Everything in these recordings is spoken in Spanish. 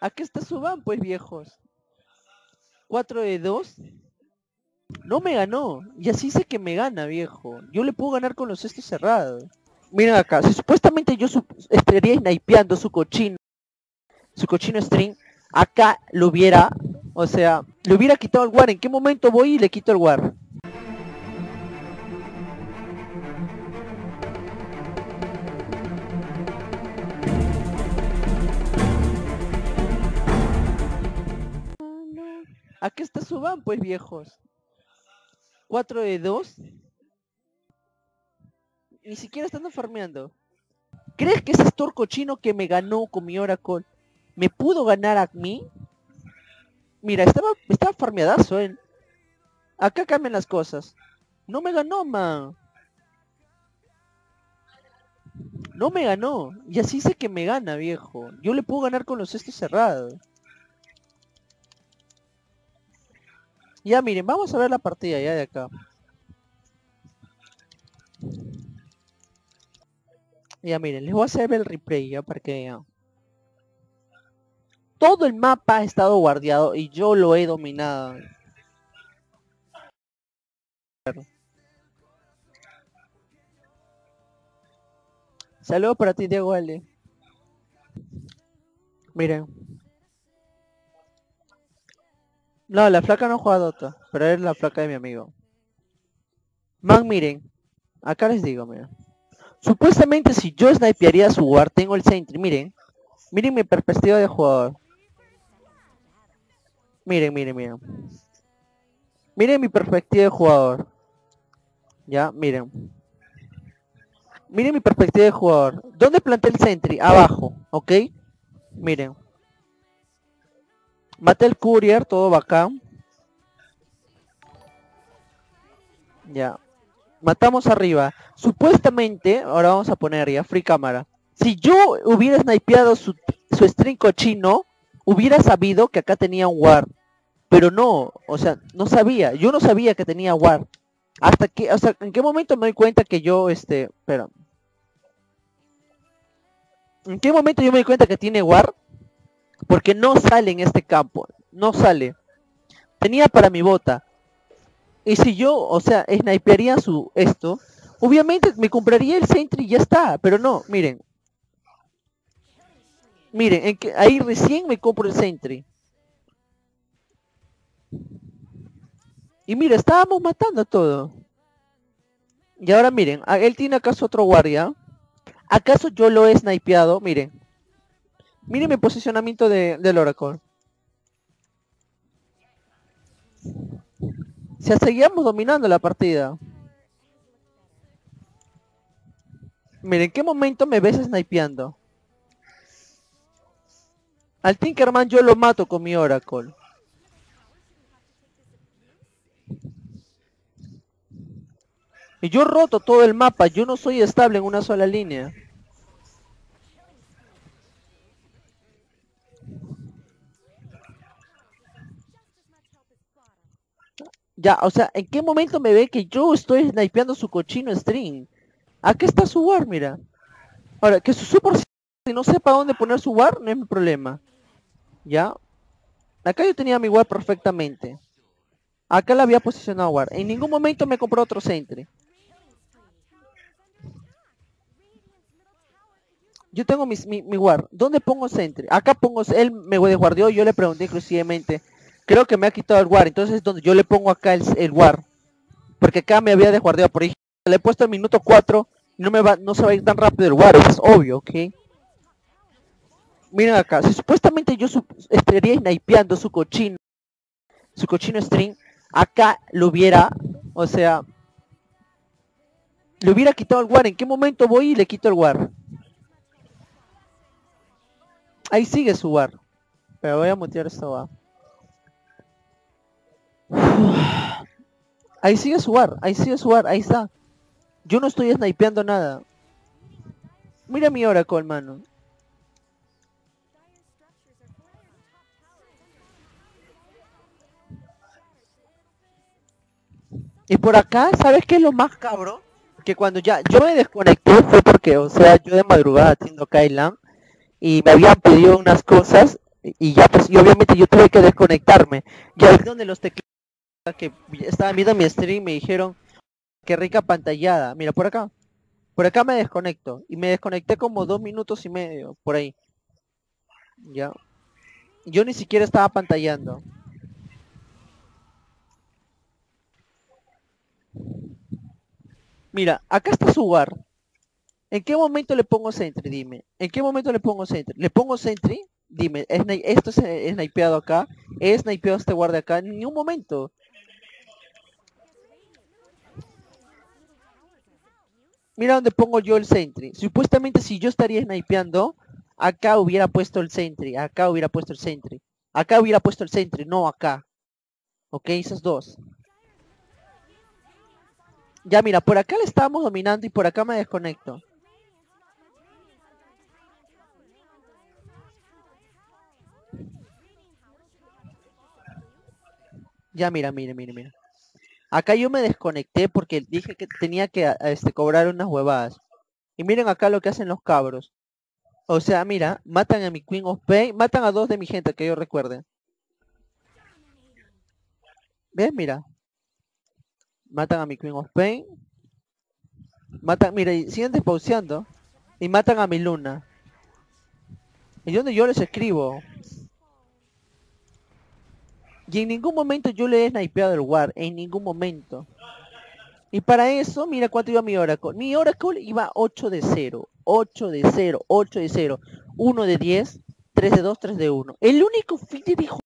¿A está su van, pues, viejos? 4 de 2. No me ganó. Y así sé que me gana, viejo. Yo le puedo ganar con los cestos cerrados. Miren acá, si supuestamente yo estaría snipeando su cochino, su cochino string, acá lo hubiera, o sea, le hubiera quitado el war. ¿En qué momento voy y le quito el war? ¿A qué está su van, pues, viejos? 4 de 2. Ni siquiera estando farmeando. ¿Crees que ese store cochino que me ganó con mi Oracle me pudo ganar a mí? Mira, estaba, estaba farmeadazo él. Acá cambian las cosas. No me ganó, man. No me ganó. Y así sé que me gana, viejo. Yo le puedo ganar con los cestos cerrados. Ya miren, vamos a ver la partida ya de acá. Ya miren, les voy a hacer el replay ya para que. Todo el mapa ha estado guardiado y yo lo he dominado. Saludos para ti, Diego Ale. Miren. No, la flaca no juega Dota, pero es la flaca de mi amigo. Man, miren. Acá les digo, miren. Supuestamente si yo snipearía su war, tengo el sentry, miren. Miren mi perspectiva de jugador. Miren, miren, miren. Miren mi perspectiva de jugador. Ya, miren. Miren mi perspectiva de jugador. ¿Dónde planté el sentry? Abajo, ¿ok? Miren. Maté el courier, todo bacán. Ya. Matamos arriba. Supuestamente, ahora vamos a poner ya, free cámara. Si yo hubiera snipeado su, su string cochino, hubiera sabido que acá tenía un ward. Pero no, o sea, no sabía. Yo no sabía que tenía ward. Hasta que, o sea, ¿en qué momento me doy cuenta que yo, este, espera. ¿En qué momento yo me doy cuenta que tiene ward? Porque no sale en este campo. No sale. Tenía para mi bota. Y si yo, o sea, snipearía su esto, obviamente me compraría el Sentry y ya está. Pero no, miren. Miren, en que, ahí recién me compro el Sentry. Y mira, estábamos matando todo. Y ahora miren, él tiene acaso otro guardia. ¿Acaso yo lo he snipeado? Miren. Miren mi posicionamiento de, del Oracle. Sea, seguíamos dominando la partida. Miren, ¿en qué momento me ves snipeando? Al Tinkerman yo lo mato con mi Oracle. Y yo roto todo el mapa, yo no soy estable en una sola línea. Ya, o sea, ¿en qué momento me ve que yo estoy snipeando su cochino string? Aquí está su war, mira. Ahora, que su super si no sepa dónde poner su war, no es mi problema. Ya. Acá yo tenía mi war perfectamente. Acá la había posicionado war. En ningún momento me compró otro sentry. Yo tengo mi, mi, war. ¿Dónde pongo sentry? Acá pongo, él me desguardió, yo le pregunté exclusivamente. Creo que me ha quitado el war, entonces es donde yo le pongo acá el, el war. Porque acá me había desguardiado, por ejemplo, le he puesto el minuto 4 y no, me va, no se va a ir tan rápido el war, es obvio, ¿ok? Miren acá, si supuestamente yo estaría snipeando su cochino, su cochino string, acá lo hubiera, o sea, le hubiera quitado el war. ¿En qué momento voy y le quito el war? Ahí sigue su war. Pero voy a mutear esto va. Ahí sigue su war, ahí sigue su war, ahí está. Yo no estoy snipeando nada. Mira mi Oracle, mano. Y por acá, ¿sabes qué es lo más cabrón? Que cuando ya yo me desconecté fue porque, o sea, yo de madrugada haciendo Kailan y me habían pedido unas cosas y ya pues, y obviamente yo tuve que desconectarme. Y ahí es donde los teclados que estaban viendo mi stream me dijeron, qué rica pantallada. Mira, por acá. Por acá me desconecto. Y me desconecté como dos minutos y medio, por ahí. Ya. Yo ni siquiera estaba pantallando. Mira, acá está su bar. ¿En qué momento le pongo sentry? Dime. ¿En qué momento le pongo sentry? ¿Le pongo sentry? Dime, ¿es, sni- esto es snipeado acá, es snipeado este guardia acá, en ningún momento. Mira dónde pongo yo el sentry. Supuestamente si yo estaría snipeando, acá hubiera puesto el sentry, acá hubiera puesto el sentry. Acá hubiera puesto el sentry, no acá. Ok, esos dos. Ya mira, por acá le estábamos dominando y por acá me desconecto. Ya mira, mire, mire, mire. Acá yo me desconecté porque dije que tenía que este, cobrar unas huevadas. Y miren acá lo que hacen los cabros. O sea, mira, matan a mi Queen of Pain, matan a dos de mi gente que yo recuerde. ¿Ves? Mira. Matan a mi Queen of Pain. Matan, mira, y siguen despauseando. Y matan a mi luna. Y donde yo les escribo. Y en ningún momento yo le he snipeado el war, en ningún momento. Y para eso, mira cuánto iba mi Oracle. Mi Oracle iba 8 de 0, 8 de 0, 8 de 0, 1 de 10, 3 de 2, 3 de 1. El único fit de hijo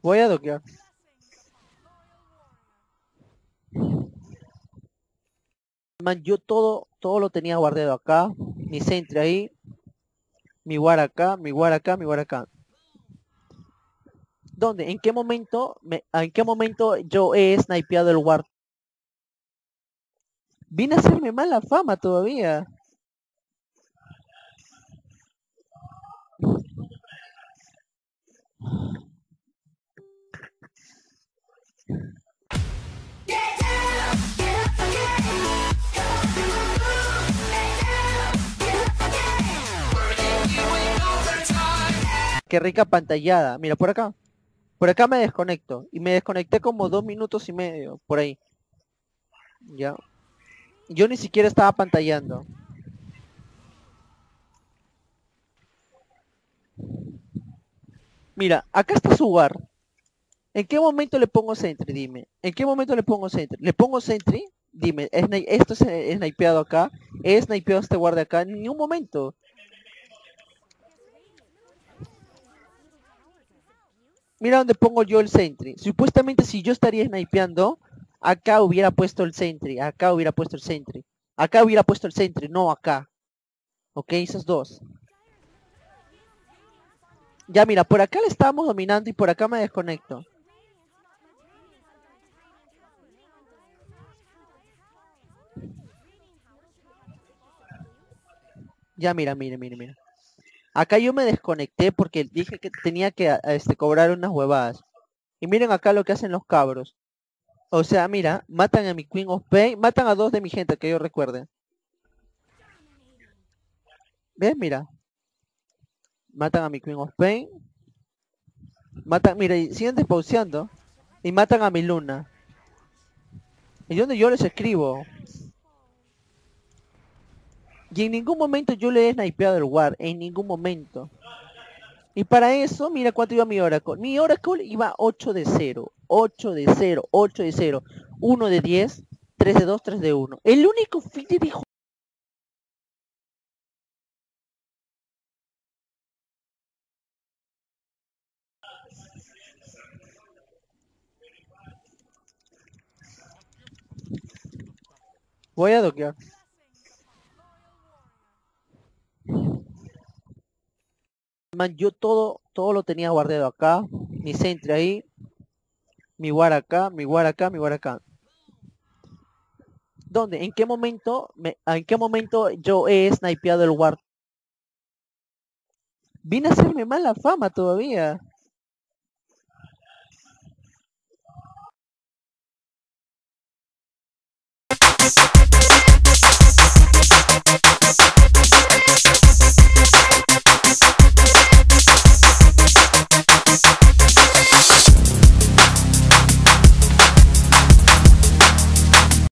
Voy a doquear. Man, yo todo, todo lo tenía guardado acá. Mi sentry ahí. Mi guard acá, mi guard acá, mi guard acá. ¿Dónde? ¿En qué momento? me- ¿En qué momento yo he snipeado el guard? Vine a hacerme mala fama todavía. Qué rica pantallada. Mira, por acá. Por acá me desconecto. Y me desconecté como dos minutos y medio, por ahí. Ya. Yo ni siquiera estaba pantallando. Mira, acá está su bar. ¿En qué momento le pongo sentry? Dime. ¿En qué momento le pongo sentry? ¿Le pongo sentry? Dime, ¿es sni- esto es snipeado acá, es snipeado este guardia acá, en ningún momento. Mira dónde pongo yo el sentry. Supuestamente si yo estaría snipeando, acá hubiera puesto el sentry, acá hubiera puesto el sentry. Acá hubiera puesto el sentry, no acá. Ok, esos dos. Ya mira, por acá le estábamos dominando y por acá me desconecto. Ya mira, mire, mire, mire. Acá yo me desconecté porque dije que tenía que este, cobrar unas huevadas. Y miren acá lo que hacen los cabros. O sea, mira, matan a mi Queen of Pain, matan a dos de mi gente que yo recuerde. ¿Ves? Mira. Matan a mi Queen of Pain. Matan, mira, y siguen despauseando. Y matan a mi luna. Y donde yo les escribo. Y en ningún momento yo le he snipeado el war, en ningún momento. Y para eso, mira cuánto iba mi Oracle. Mi Oracle iba 8 de 0, 8 de 0, 8 de 0, 1 de 10, 3 de 2, 3 de 1. El único fit de hijo Voy a doquear. Man, yo todo, todo lo tenía guardado acá. Mi sentry ahí. Mi guard acá, mi guard acá, mi guard acá. ¿Dónde? ¿En qué momento? me- ¿En qué momento yo he snipeado el guard? Vine a hacerme mala fama todavía.